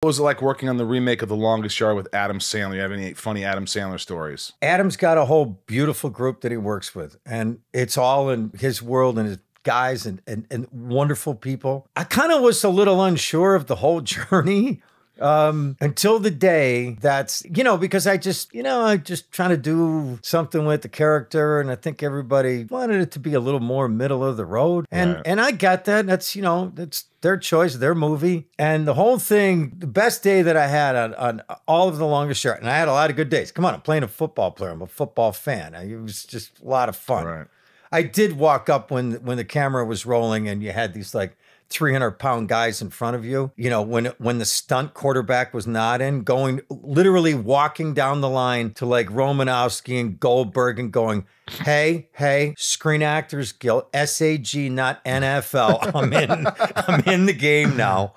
What was it like working on the remake of The Longest Yard with Adam Sandler? You have any funny Adam Sandler stories? Adam's got a whole beautiful group that he works with, and it's all in his world and his guys and, and, and wonderful people. I kind of was a little unsure of the whole journey um, until the day that's, you know, because I just, you know, I'm just trying to do something with the character. And I think everybody wanted it to be a little more middle of the road. And, Right. and I got that. That's, you know, that's their choice, their movie. And the whole thing, the best day that I had on, on all of the longest shot, and I had a lot of good days. Come on, I'm playing a football player. I'm a football fan. It was just a lot of fun. Right. I did walk up when when the camera was rolling and you had these like 300 pound guys in front of you. You know, when when the stunt quarterback was not in, going literally walking down the line to like Romanowski and Goldberg and going, hey, hey, Screen Actors Guild, SAG, not NFL. I'm in, I'm in the game now.